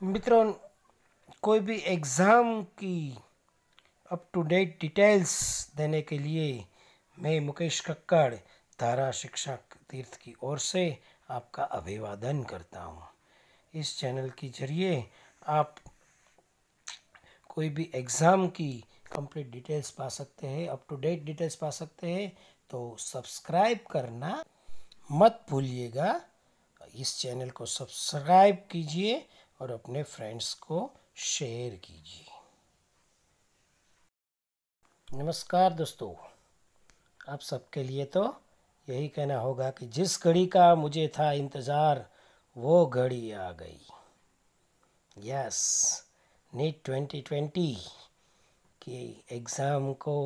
मित्रों, कोई भी एग्ज़ाम की अप टू डेट डिटेल्स देने के लिए मैं मुकेश कक्कड़ धारा शिक्षक तीर्थ की ओर से आपका अभिवादन करता हूँ। इस चैनल के ज़रिए आप कोई भी एग्ज़ाम की कंप्लीट डिटेल्स पा सकते हैं अप टू डेट डिटेल्स पा सकते हैं तो सब्सक्राइब करना मत भूलिएगा। इस चैनल को सब्सक्राइब कीजिए और अपने फ्रेंड्स को शेयर कीजिए। नमस्कार दोस्तों, आप सबके लिए तो यही कहना होगा कि जिस घड़ी का मुझे था इंतज़ार, वो घड़ी आ गई। यस नीट ट्वेंटी ट्वेंटी की एग्ज़ाम को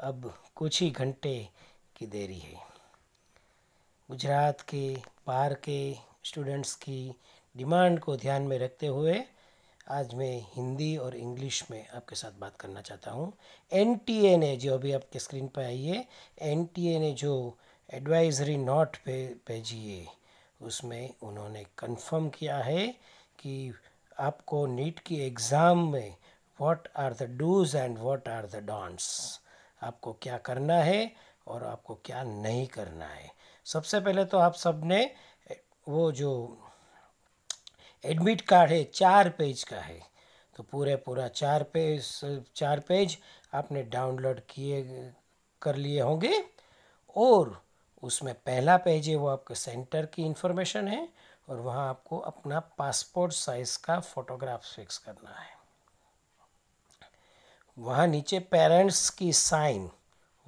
अब कुछ ही घंटे की देरी है। गुजरात के, बाहर के स्टूडेंट्स की डिमांड को ध्यान में रखते हुए आज मैं हिंदी और इंग्लिश में आपके साथ बात करना चाहता हूँ। एन टी ए ने, जो अभी आपके स्क्रीन पर आई है एन टी ए ने जो एडवाइजरी नोट पे भेजी है, उसमें उन्होंने कंफर्म किया है कि आपको नीट की एग्ज़ाम में what are the dos and what are the don'ts आपको क्या करना है और आपको क्या नहीं करना है। सबसे पहले तो आप सबने वो जो एडमिट कार्ड है, चार पेज का है। तो पूरे पूरा चार पेज चार पेज आपने डाउनलोड किए, कर लिए होंगे। और उसमें पहला पेज है, वो आपके सेंटर की इंफॉर्मेशन है और वहाँ आपको अपना पासपोर्ट साइज़ का फ़ोटोग्राफ फिक्स करना है। वहाँ नीचे पेरेंट्स की साइन,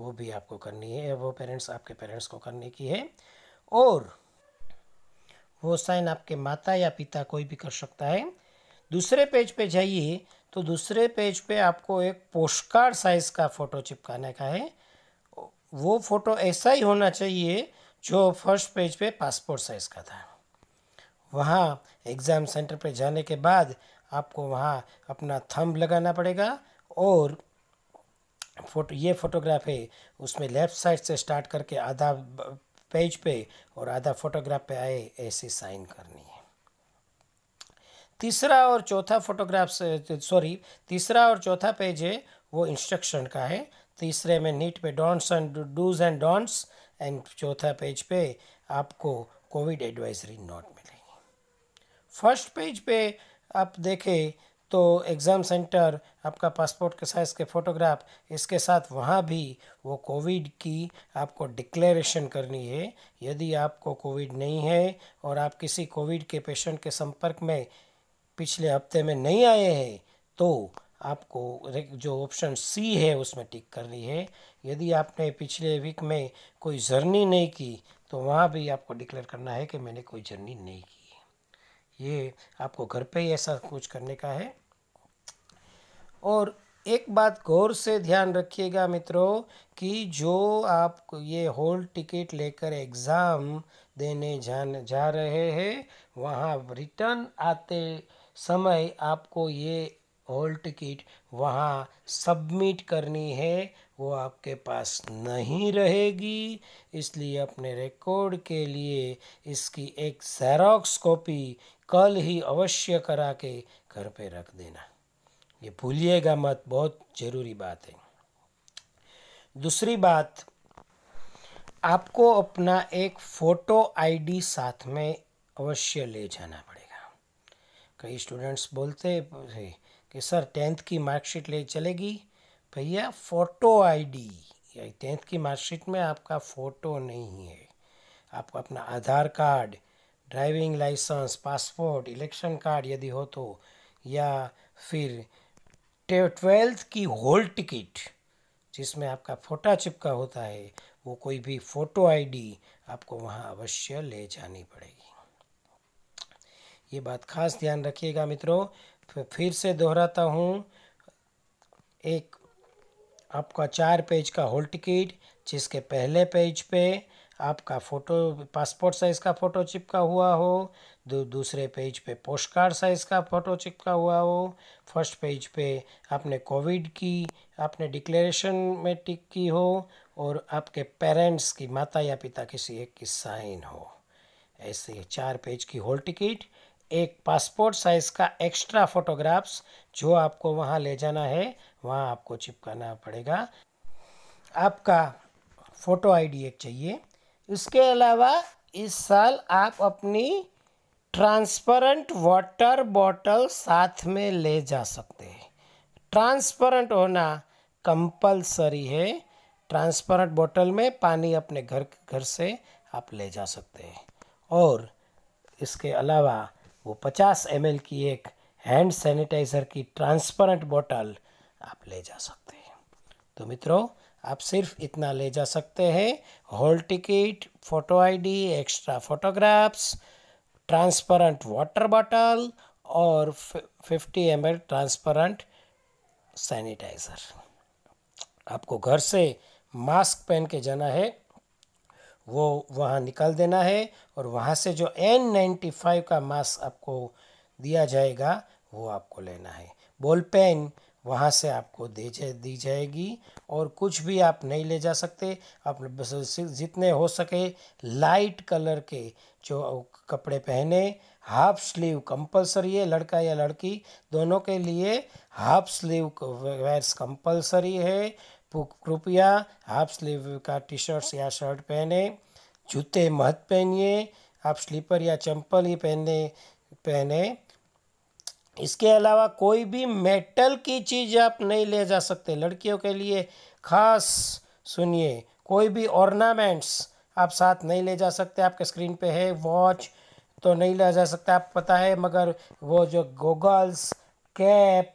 वो भी आपको करनी है, वो पेरेंट्स आपके पेरेंट्स को करने की है। और वो साइन आपके माता या पिता कोई भी कर सकता है। दूसरे पेज पे जाइए तो दूसरे पेज पे आपको एक पोस्टकार्ड साइज़ का फ़ोटो चिपकाने का है। वो फ़ोटो ऐसा ही होना चाहिए जो फ़र्स्ट पेज पे पासपोर्ट साइज़ का था। वहाँ एग्ज़ाम सेंटर पे जाने के बाद आपको वहाँ अपना थंब लगाना पड़ेगा और फ़ोटो ये फ़ोटोग्राफ है, उसमें लेफ़्ट साइड से स्टार्ट करके आधा पेज पे और आधा फोटोग्राफ पे आए, ऐसी साइन करनी है। तीसरा और चौथा फोटोग्राफ सॉरी, तीसरा और चौथा पेज है, वो इंस्ट्रक्शन का है। तीसरे में नीट पे don'ts and dos and don'ts and चौथा पेज पे आपको कोविड एडवाइजरी नोट मिलेगी। फ़र्स्ट पेज पे आप देखें तो एग्ज़ाम सेंटर, आपका पासपोर्ट के साइज़ के फ़ोटोग्राफ, इसके साथ वहाँ भी वो कोविड की आपको डिक्लेरेशन करनी है। यदि आपको कोविड नहीं है और आप किसी कोविड के पेशेंट के संपर्क में पिछले हफ़्ते में नहीं आए हैं तो आपको जो ऑप्शन सी है उसमें टिक करनी है। यदि आपने पिछले वीक में कोई जर्नी नहीं की तो वहाँ भी आपको डिक्लेयर करना है कि मैंने कोई जर्नी नहीं की। ये आपको घर पे ही ऐसा कुछ करने का है। और एक बात गौर से ध्यान रखिएगा मित्रों, कि जो आप ये हॉल टिकट लेकर एग्ज़ाम देने जान, जा रहे हैं, वहाँ रिटर्न आते समय आपको ये हॉल टिकट वहाँ सबमिट करनी है, वो आपके पास नहीं रहेगी। इसलिए अपने रिकॉर्ड के लिए इसकी एक ज़ेरॉक्स कॉपी कल ही अवश्य करा के घर पे रख देना। ये भूलिएगा मत, बहुत ज़रूरी बात है। दूसरी बात, आपको अपना एक फ़ोटो आईडी साथ में अवश्य ले जाना पड़ेगा। कई स्टूडेंट्स बोलते हैं कि, सर, टेंथ की मार्कशीट ले चलेगी? भैया, फ़ोटो आईडी या टेंथ की मार्कशीट में आपका फ़ोटो नहीं है। आपको अपना Aadhaar card, driving licence, passport, election card यदि हो तो या फिर ट्वेल्थ की होल टिकट जिसमें आपका फ़ोटा चिपका होता है, वो कोई भी फ़ोटो आईडी आपको वहाँ अवश्य ले जानी पड़ेगी। ये बात खास ध्यान रखिएगा मित्रों। फिर से दोहराता हूँ। एक, आपका चार पेज का होल टिकट जिसके पहले पेज पे आपका फ़ोटो पासपोर्ट साइज़ का फ़ोटो चिपका हुआ हो दू, दूसरे पेज पे पोस्ट कार्ड साइज़ का फ़ोटो चिपका हुआ हो फ़र्स्ट पेज पे आपने कोविड की आपने डिक्लेरेशन में टिक की हो और आपके पेरेंट्स की माता या पिता किसी एक की साइन हो। ऐसे चार पेज की होल टिकट एक पासपोर्ट साइज़ का एक्स्ट्रा फोटोग्राफ्स जो आपको वहाँ ले जाना है वहाँ आपको चिपकाना पड़ेगा। आपका फ़ोटो आईडी एक चाहिए। इसके अलावा इस साल आप अपनी ट्रांसपेरेंट वाटर बॉटल साथ में ले जा सकते हैं। ट्रांसपेरेंट होना कंपलसरी है। ट्रांसपेरेंट बोतल में पानी अपने घर घर से आप ले जा सकते हैं। और इसके अलावा वो 50 एम की एक हैंड सैनिटाइज़र की ट्रांसपेरेंट बोतल आप ले जा सकते हैं। तो मित्रों आप सिर्फ़ इतना ले जा सकते हैं। Hall ticket photo ID extra photographs transparent water bottle और 50 एम एल ट्रांसपेरेंट सैनिटाइज़र आपको घर से मास्क पहन के जाना है, वो वहाँ निकाल देना है और वहाँ से जो एन नाइन्टी फाइव का मास्क आपको दिया जाएगा, वो आपको लेना है। बॉल पेन वहाँ से आपको दे दी जाएगी और कुछ भी आप नहीं ले जा सकते। आप जितने हो सके लाइट कलर के जो कपड़े पहने हाफ़ स्लीव कंपलसरी है, लड़का या लड़की, दोनों के लिए हाफ़ स्लीव वेयर्स कंपलसरी है। कृपया हाफ़ स्लीव का टी शर्ट्स या शर्ट पहने, जूते मत पहनिए, आप स्लीपर या चंपल ही पहने पहने। इसके अलावा कोई भी मेटल की चीज़ आप नहीं ले जा सकते लड़कियों के लिए। खास सुनिए, कोई भी ऑर्नामेंट्स आप साथ नहीं ले जा सकते। आपके स्क्रीन पे है वॉच तो नहीं ले जा सकता। आप पता है, मगर वो जो गोगल्स कैप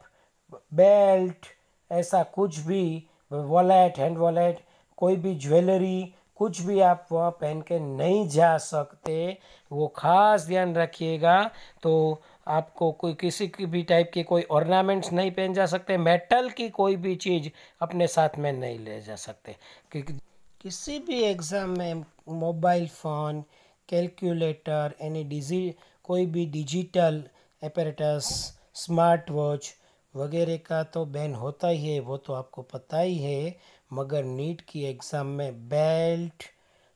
बेल्ट ऐसा कुछ भी वॉलेट हैंड वॉलेट कोई भी ज्वेलरी कुछ भी आप वहाँ पहन के नहीं जा सकते, वो खास ध्यान रखिएगा। तो आपको कोई किसी की भी टाइप के कोई ऑर्नामेंट्स नहीं पहन जा सकते मेटल की कोई भी चीज़ अपने साथ में नहीं ले जा सकते। क्योंकि किसी भी एग्ज़ाम में मोबाइल फ़ोन कैलकुलेटर यानी डिजी कोई भी डिजिटल एपरेटस स्मार्ट वॉच वगैरह का तो बैन होता ही है, वो तो आपको पता ही है। मगर नीट की एग्ज़ाम में बेल्ट,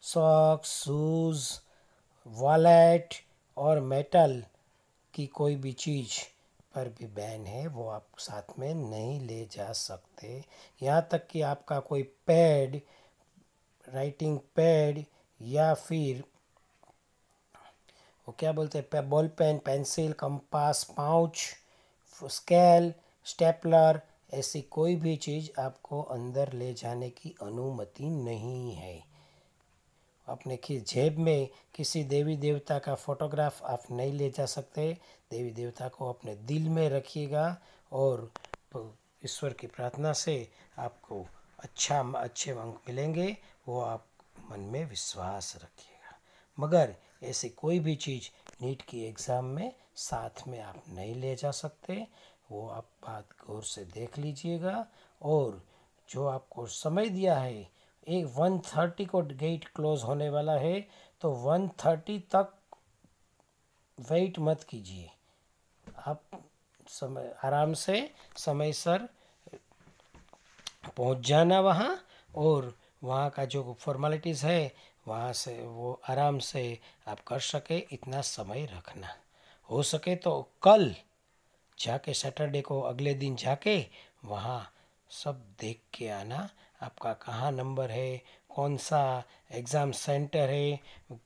सॉक्स, शूज़, वॉलेट और मेटल की कोई भी चीज़ पर भी बैन है, वो आप साथ में नहीं ले जा सकते। यहाँ तक कि आपका कोई पैड, राइटिंग पैड या फिर, वो क्या बोलते हैं ball pen, pencil, compass, pouch, scale, stapler ऐसी कोई भी चीज़ आपको अंदर ले जाने की अनुमति नहीं है। अपने की जेब में किसी देवी देवता का फोटोग्राफ आप नहीं ले जा सकते, देवी देवता को अपने दिल में रखिएगा और ईश्वर की प्रार्थना से आपको अच्छा अच्छे अंक मिलेंगे, वो आप मन में विश्वास रखिएगा। मगर ऐसी कोई भी चीज़ नीट की एग्ज़ाम में साथ में आप नहीं ले जा सकते वो आप बात गौर से देख लीजिएगा। और जो आपको समय दिया है एक वन थर्टी को गेट क्लोज होने वाला है तो वन थर्टी तक वेट मत कीजिए। आप समय, आराम से समय सर पहुँच जाना वहाँ, और वहाँ का जो फॉर्मेलिटीज़ है, वहाँ से वो आराम से आप कर सके, इतना समय रखना। हो सके तो कल जाके सैटरडे को अगले दिन जाके वहाँ सब देख के आना। आपका कहाँ नंबर है? कौन सा एग्ज़ाम सेंटर है?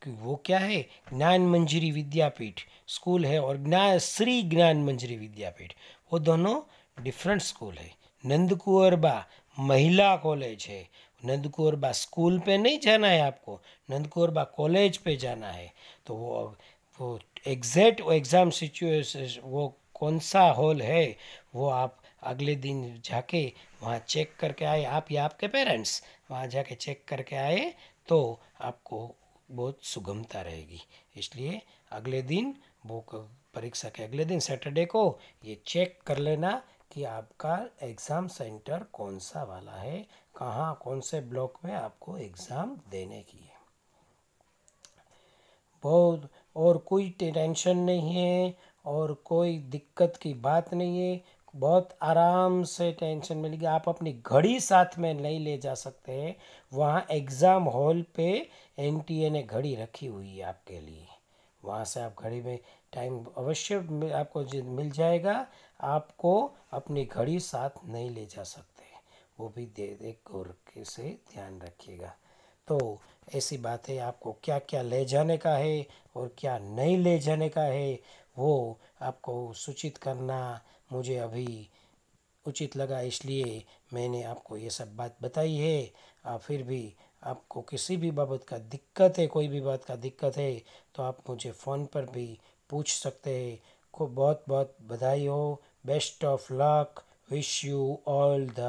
वो क्या है? ज्ञान मंजरी विद्यापीठ। स्कूल है और ज्ञान श्री ज्ञान मंजरी विद्यापीठ। वो दोनों डिफरेंट स्कूल है। नंदकुअरबा महिला कॉलेज है। नंदकुअरबा स्कूल पे नहीं जाना है आपको। नंदकुअरबा कॉलेज पे जाना है। तो वो वो एग्जैक्ट वो एग्ज़ाम सिचुएशन वो कौन सा हॉल है, वो आप अगले दिन जाके वहाँ चेक करके आए। आप या आपके पेरेंट्स वहाँ जाके चेक करके आए तो आपको बहुत सुगमता रहेगी। इसलिए अगले दिन वो परीक्षा के अगले दिन सैटरडे को ये चेक कर लेना कि आपका एग्ज़ाम सेंटर कौन सा वाला है, कहाँ, कौन से ब्लॉक में आपको एग्ज़ाम देने की है। बहुत और कोई टेंशन नहीं है और कोई दिक्कत की बात नहीं है। बहुत आराम से टेंशन मिलेगी आप अपनी घड़ी साथ में नहीं ले जा सकते हैं। वहाँ एग्ज़ाम हॉल पे एनटीए ने घड़ी रखी हुई है आपके लिए। वहाँ से आप घड़ी में टाइम अवश्य आपको मिल जाएगा। आपको अपनी घड़ी साथ नहीं ले जा सकते। वो भी दे, एक और से ध्यान रखिएगा। तो ऐसी बात आपको क्या क्या ले जाने का है और क्या नहीं ले जाने का है? वो आपको सूचित करना मुझे अभी उचित लगा इसलिए मैंने आपको ये सब बात बताई है। आ, फिर भी आपको किसी भी बाबत का दिक्कत है कोई भी बात का दिक्कत है तो आप मुझे फ़ोन पर भी पूछ सकते हैं। को बहुत बहुत बधाई हो। Best of luck. Wish you all the